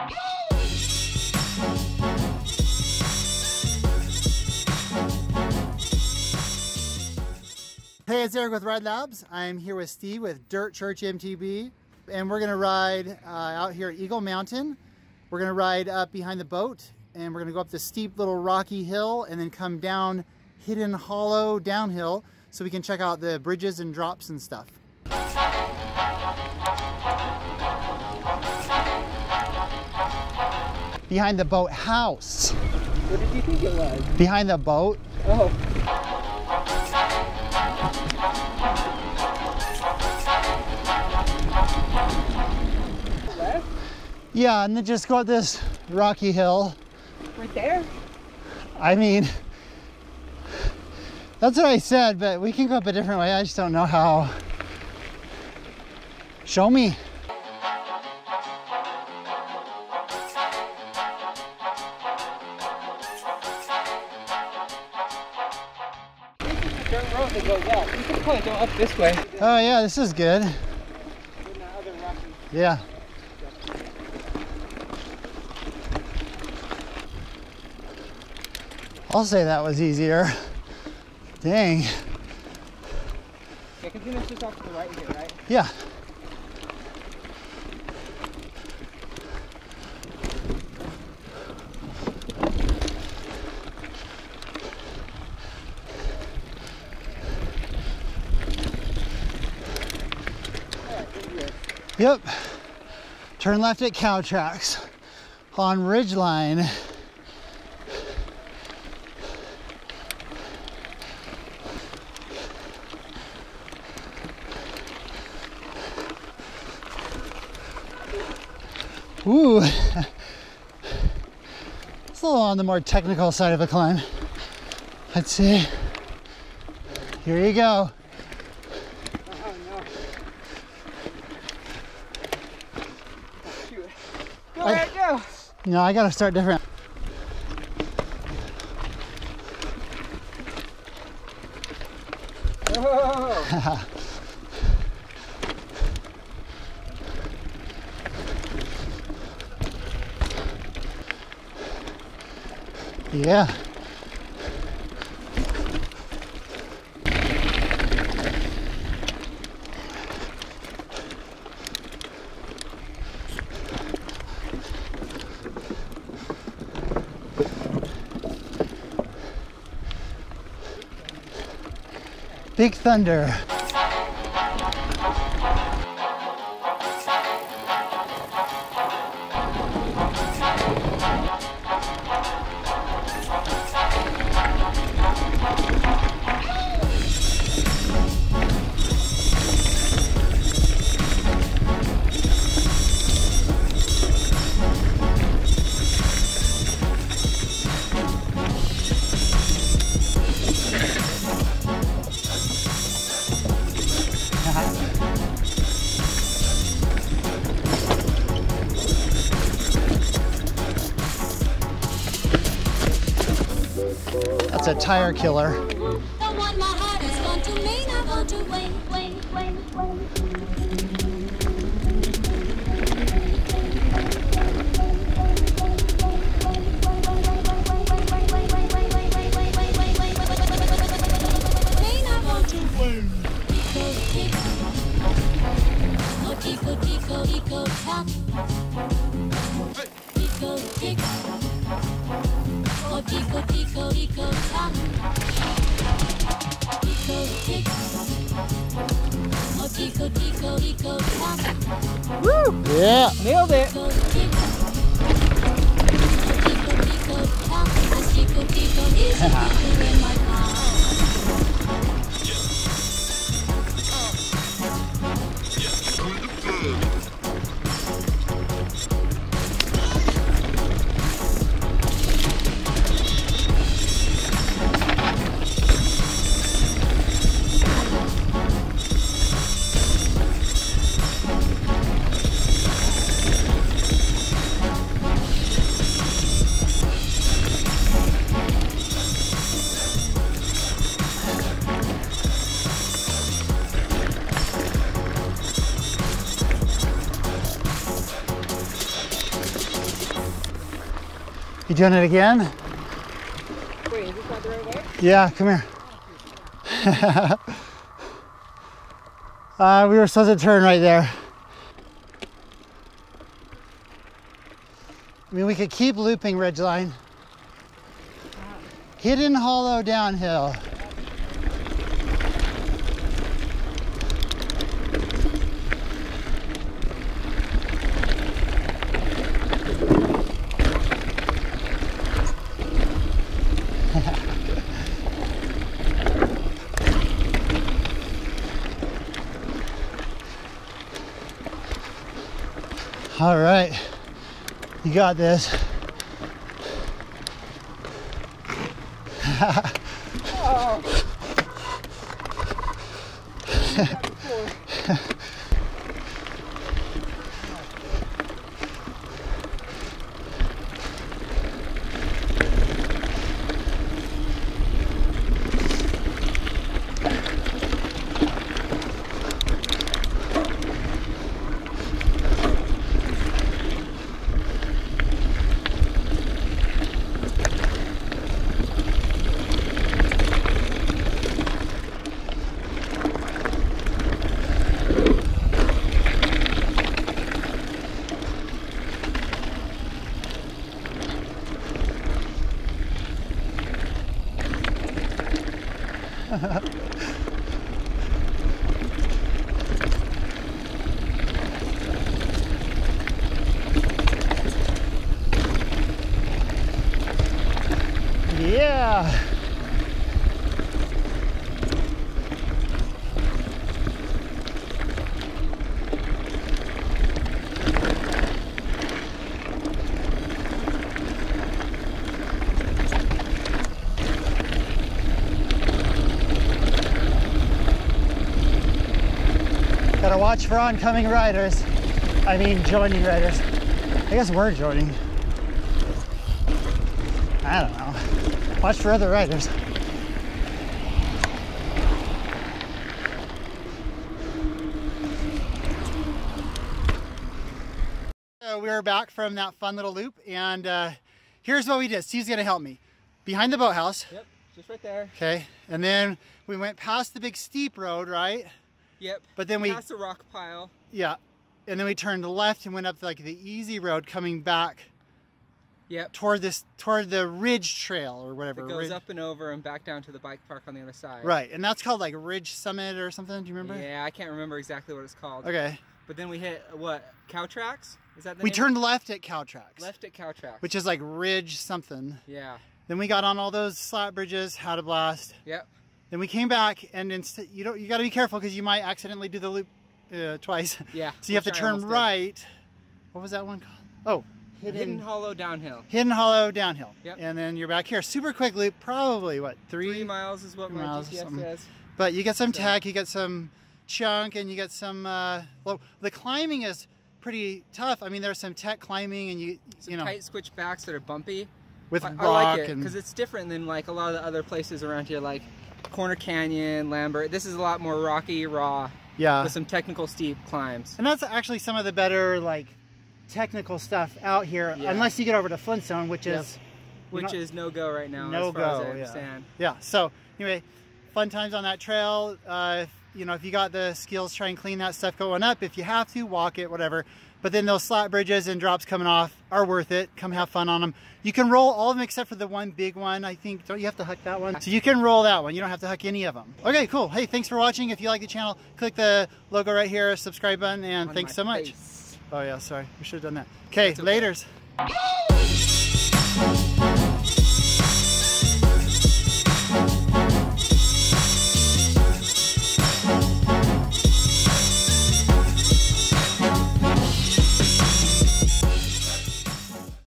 Hey, it's Eric with Ride Labs. I'm here with Steve with Dirt Church MTB, and we're gonna ride uh, out here at Eagle Mountain. We're gonna ride up behind the boat, and we're gonna go up the steep little rocky hill, and then come down Hidden Hollow downhill, so we can check out the bridges and drops and stuff. Behind the boat house. What did you think it was? Behind the boat. Oh. Left? Yeah, and then just go up this rocky hill. Right there? I mean, that's what I said, but we can go up a different way. I just don't know how. Show me. That goes up. You can probably go up this way. Oh yeah, this is good. In that other rocky. Yeah. I'll say that was easier. Dang. Yeah, because then it's just off to the right here, right? Yeah. Yep. Turn left at cow tracks on Ridgeline. Ooh. It's a little on the more technical side of a climb. Let's see. Here you go. Oh no. Oh, shoot. Go I- ahead, go. You know, I gotta start different. Yeah. Big Thunder. That's a tire killer. The one my heart gone to I want to wait, wait, wait, wait. Oh, tico, tico, tico. Yeah. Nailed it. You doing it again? Wait, is this not the right way? Yeah, come here. uh, we were supposed to turn right there. I mean, we could keep looping Ridgeline. Hidden Hollow downhill. All right, you got this. Yeah. Gotta watch for oncoming riders. I mean, joining riders. I guess we're joining. I don't know. Watch for other riders. So we are back from that fun little loop, and uh, here's what we did. Steve's gonna help me. Behind the boathouse, Yep, just right there. okay, and then we went past the big steep road, right? Yep. But then we- Past the rock pile. Yeah, and then we turned left and went up like the easy road, coming back Yep. toward this toward the ridge trail or whatever. It goes ridge- up and over and back down to the bike park on the other side. Right, and that's called like Ridge Summit or something. Do you remember? Yeah, I can't remember exactly what it's called. Okay. But then we hit what? Cow tracks? Is that the We name? turned left at Cow Tracks, left at cow tracks. which is like Ridge something. yeah. Then we got on all those slat bridges, had a blast. Yep. Then we came back, and instead, you don't, you got to be careful because you might accidentally do the loop uh, twice. Yeah. so you have to turn almost did. right. What was that one called? Oh, Hidden, hidden, hollow downhill. hidden hollow downhill. Yep. And then you're back here, super quick loop, probably what three? Three miles is what my miles GPS says. But you get some So- tech, you get some chunk, and you get some. Uh, well, the climbing is pretty tough. I mean, there's some tech climbing, and you Some you know tight switch backs that are bumpy. with I, rock I like it because it's different than like a lot of the other places around here, like Corner Canyon, Lambert. This is a lot more rocky, raw, yeah. with some technical steep climbs. And that's actually some of the better like technical stuff out here, Yeah. unless you get over to Flintstone, which Yep. is Which know- is no go right now, no as far as go. I yeah. understand. yeah. So anyway, fun times on that trail. Uh, you know, if you got the skills, try and clean that stuff going up. If you have to, walk it, whatever. But then those slat bridges and drops coming off are worth it. Come have fun on them. You can roll all of them except for the one big one. I think don't you have to huck that one? So you can roll that one. You don't have to huck any of them. Okay, cool. Hey, thanks for watching. If you like the channel, click the logo right here, subscribe button, and On thanks so much. face. Oh yeah, sorry. We should have done that. Okay, okay. laters.